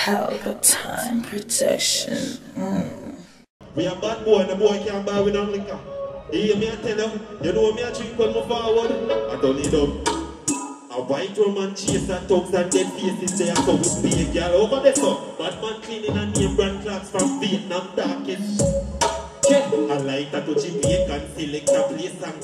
Palpatine protection. Mm. We a bad boy and the boy can't buy with no liquor. Hear me I tell you? You know me I drink when me forward. I don't need them. A white woman chase and thugs and dead faces there come with be a girl over there so. Bad man cleaning and name brand clocks from Vietnam darkest. Yeah, I like that to Jamaican select a place and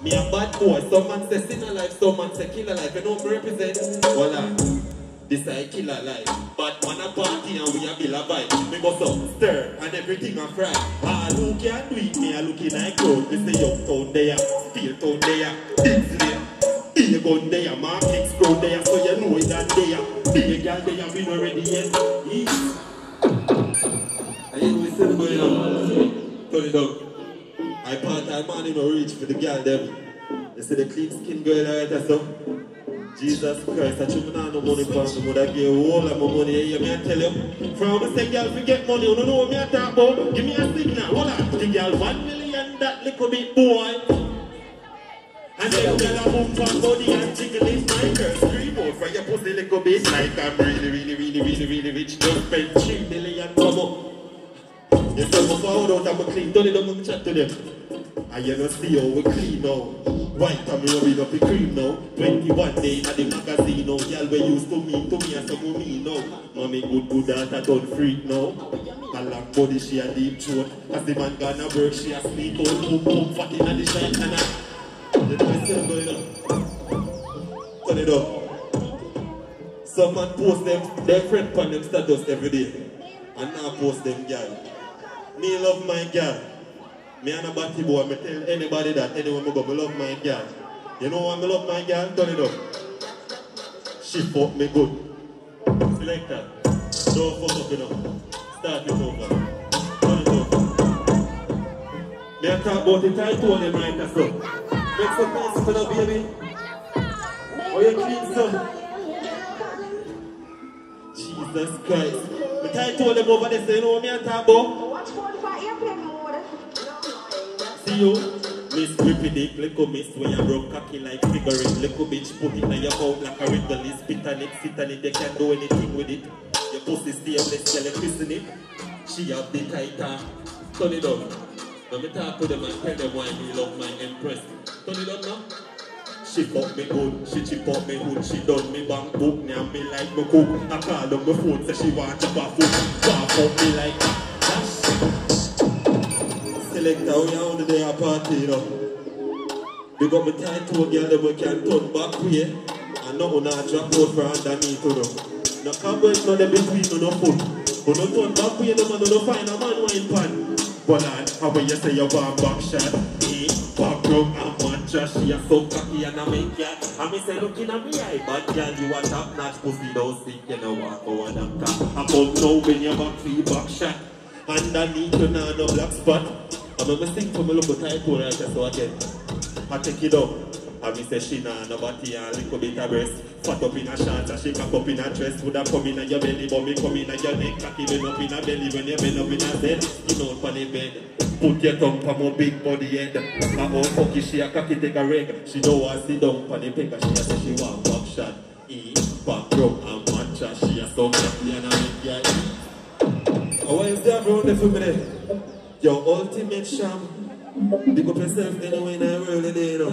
me a bad boy. Some man say sin alive, some man say kill alive. You know me represent? Voila. This I kill a life. But man a party and we a bill a vibe. Me must up, stir and everything a fry. Ah, who can do it? Me a looking like gold. Me say young town there, steel town there, Dixley. Be a gun there, markings grow there, so you know it that there. Be a girl there, we not ready yet. I ain't still going on. Turn it up. I part time in a reach for the girl them. You see the clean skin girl right there, so. Jesus Christ, I should not no money for me, but I give all of my money, you me I tell you. From a say girl, forget money, you don't know what me I talk about. Give me a signal, hold on. The girl, one million, that little bit boy. And then girl, I move from body and jiggle it, my girl, scream out for your pussy little bit. Like I'm really, really, really, really, really rich, just spend three million, come up. You forward out and me clean, don't it, don't chat to them. And you know see how we clean now. White and me up the cream now. 21 day at the magazine now. Girl we used to mean to me and some of me now. Mommy good good daughter done freak now. A long body she a deep throat. As the man gonna work she a sneak out. Boom boom fat inna the shine and I. The noise still going on. Turn it up. Some man post them, their friend on them status every day. And now post them girl. Me love my girl. Me and a batty boy, me tell anybody that anyone me go, me love my girl. You know why me love my girl? Turn it up. She fuck me good. Selector, don't fuck up, you know. Start it over. Turn it over. Me a talk about it, I told them right now, so. Make some nice for the baby. Oh, you clean, son. Jesus Christ. Me told them over there, so you know what me a talk about? You, Miss Whippy Dick, little miss where you broke cocky like figurine, little bitch, put it in your mouth like a wrinkle, spit on it, sit on it, they can't do anything with it. Your pussy stainless, tell her christen it. She have the tighter, turn it up. Now me talk to them and tell them why me love my empress. Turn it up now. She fuck me good, she chip up me hood, she done me bank book, now me like me cook. I call on my phone, say she want chop her foot, walk up me like. Selector, we are on the day of party, you know. We got me tight to a girl that we can turn back way, and no one drop out for underneath, you know. No cowboys, no the between, no no foot. But no turn back way, no man, no find a man wine pan. But lad, how will you say you want back shot? Eh, back rub and matcha, she a so cocky and a make ya. And me say, looking at me eye, bad girl, you a top notch pussy, don't stick, you know go on and top. I come now when you back three back shot. Underneath you know no black spot. I'm gonna sing for me look tight for right so again. I take it up. And me say she nah no body and little bit of breast. Fat up in a shorts and she cock up in a dress. Woulda come in your belly, but me come in your neck. Cocky bend up in a belly when you bend up in a bed. You know the bed. Put your tongue on my big body head. My own cocky she a cocky take a reg. She don't want sit down the peg. She a say she want back shot. E back rub and matcha. She a so cocky and I make ya eat. Oh, why is there around for me there? Your ultimate sham. Big up yourself anyway you know.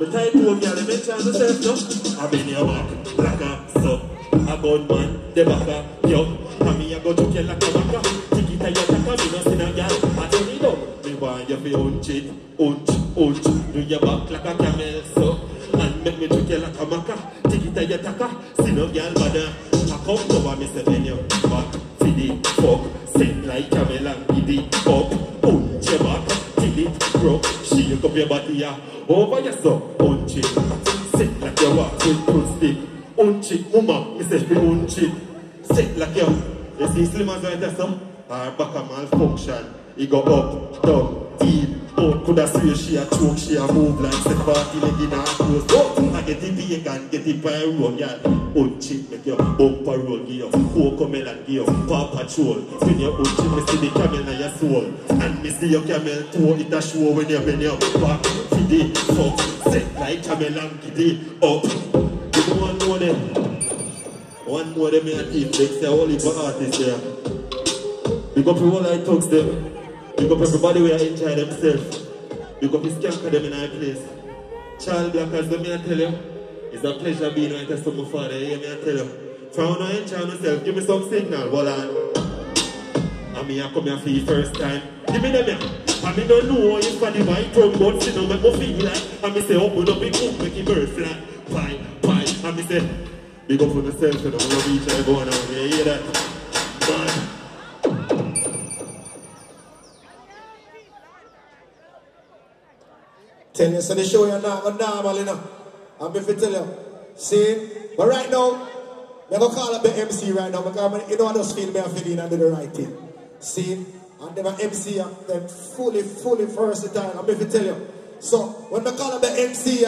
I told sure yourself, no? I've been your back, black up, so. A gun man, the back up, yo. Me a go to kill like a baka. Tiki ta ya taka, me no sin a. I tell you no. Me want you fi hunch it, hunch, hunch. Do your back like a camel, so. And make me to kill like a maka. Tiki ta ya taka, sin a So, hunch it. Sit like you walk with full stick. Hunch it, mama, me say fi hunch it. Sit like you. You see slim as right there, so? Her back a malfunction. He go up, down, deep. Out coulda swear she a choke, she a move like say party leg in her clothes. Oh, I get it vegan, get it by road, yeah. Hunch it, make your bumper roll, give you cocoa melon, give you paw patrol. When you hunch it, me see the camel in your soul. And me see your camel toe, it a show when you bend your back. It, fuck, set like camel and giddy up. Oh, you don't want know them. One more them here teeth, they say only for artists there. Big up all I talks them. Big up everybody where enjoy themselves. Big up the skanker them in our place. Charlie Black as them here tell you. It's a pleasure being next to my father. Hear me I tell you. From now enjoy yourself, give me some signal. And me I come here for the first time. Give me them here. And me don't know if for the white tongue but see no make feel like. And me say oh, open up the cook make it bird fly. Pie, pie. And me say, big up for yourself and I love each other going on. You hear that? Man. Tell you, so the show you're not normal, you know. I'm if I tell you. See? But right now, I'm going to call up the MC right now because you know I just feel me feeling and do the right thing. See? And them MC, uh, them fully, fully versatile. I'm if I tell you. So, when I call up the MC,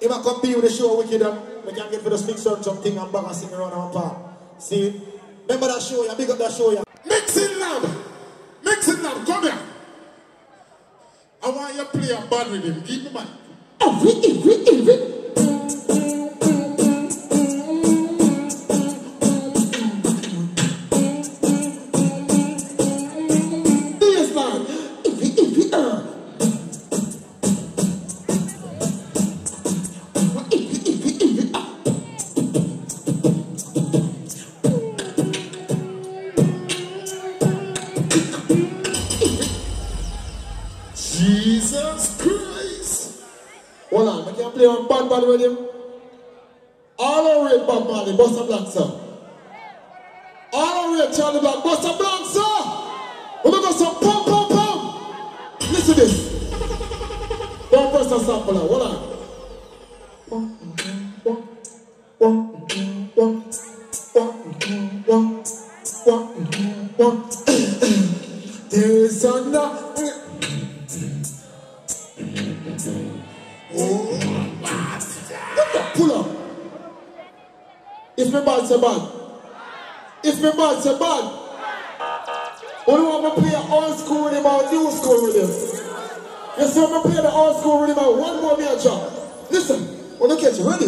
if I come be with the show wicked, we can get for the fix on something and bang and sing around our park. See? Remember that show, yeah? Big up that show, yeah? Mixing lab. Mixing lab, come here. I want you to play a band with him. Give me mic. Baseline. Can play on band band with him. All the rate Bob Marley, Busta Blank, sir. All the rate Charlie Black, Busta Blank, sir. We're gonna go some pum pum pum. Listen to this. Don't press the sample now, hold on. If me bad, say bad. If me bad, say bad. What do want to play old school rhythm or new school rhythm? You see, I'm play the old school rhythm and one more major. Listen, when you catch you, ready?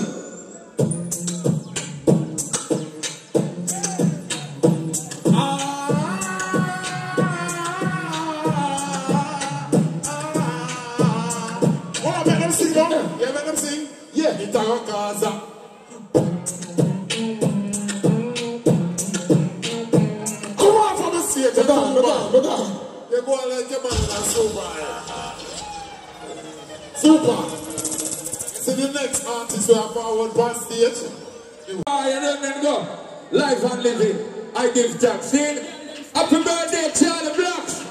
Oh, man and super. See the next artist we have forward on stage. I and then go. Life and living. I give thanks. Happy birthday, Charlie Blacks.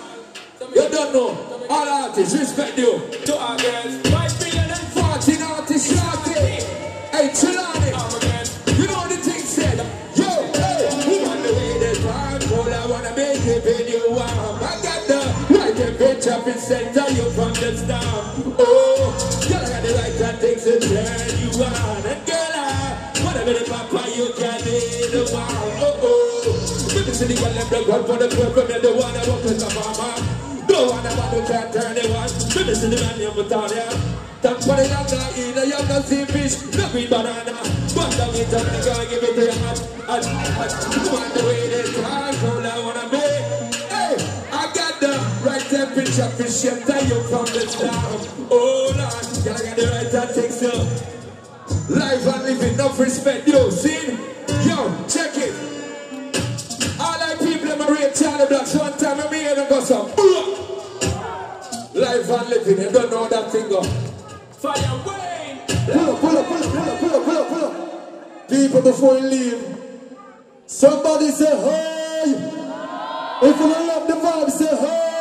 You don't know. All artists respect you. To our girls. Five million and fourteen artists shorty. Hey, in center you from the start. Oh, girl, I got the right tactics to turn you on. And girl, I be the papa you can be the one. Oh, oh. Let me the girl them the God for the program. You're the one that walk with the mama. No one ever do can turn it on. Let me the man you put on there. Thank for the guy, either young guy see fish, no green banana. But down it up, the give it to your man. And, and, you want the way this hard, right temperature for shelter you from the start. Oh Lord, gotta get the right tactics so. Life and living, enough respect, yo, see? Yo, check it. All I people in my rate Charlie Blacks one time I'm here and go some Life and living, you don't know that thing go. Fire Wayne! Pull up, pull up, pull up, pull up, pull up, pull up, pull up. People before you leave, somebody say hey. If you love the vibe, say hey.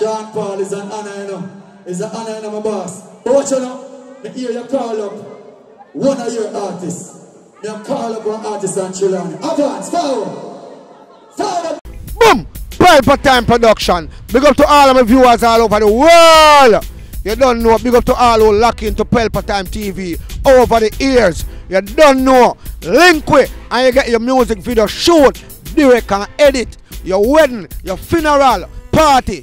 Sean Paul is an honor, you know. It's an honor, you know, my boss. But watch out now. Me hear you call up one of your artists. Me call up one artist and chill on. Advance, forward. Forward. Boom! Pelpa Time Production. Big up to all of my viewers all over the world. You don't know. Big up to all who lock into Pelpa Time TV over the years. You don't know. Link with and you get your music video shoot, direct and edit. Your wedding, your funeral, party,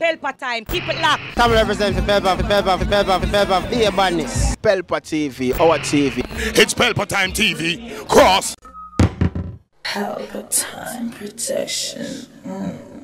Pelpa Time. Keep it locked. Time represent for Pelpa, for Pelpa, for Pelpa, for Pelpa. Be a badness. Pelpa TV, our TV. It's Pelpa Time TV. Cross. Pelpa time protection. Mm.